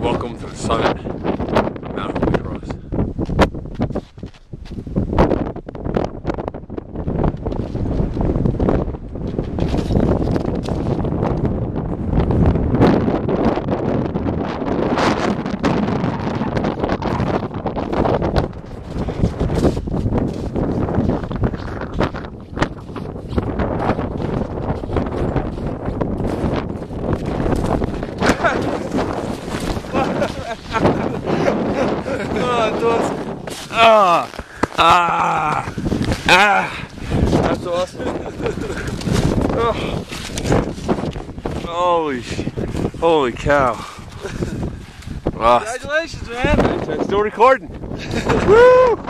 Welcome to the summit of Mount Holy Cross. Oh, that's ah, ah, ah. That's awesome. oh. Holy, holy cow! Wow. Congratulations, man. It's still recording. Woo! Woo!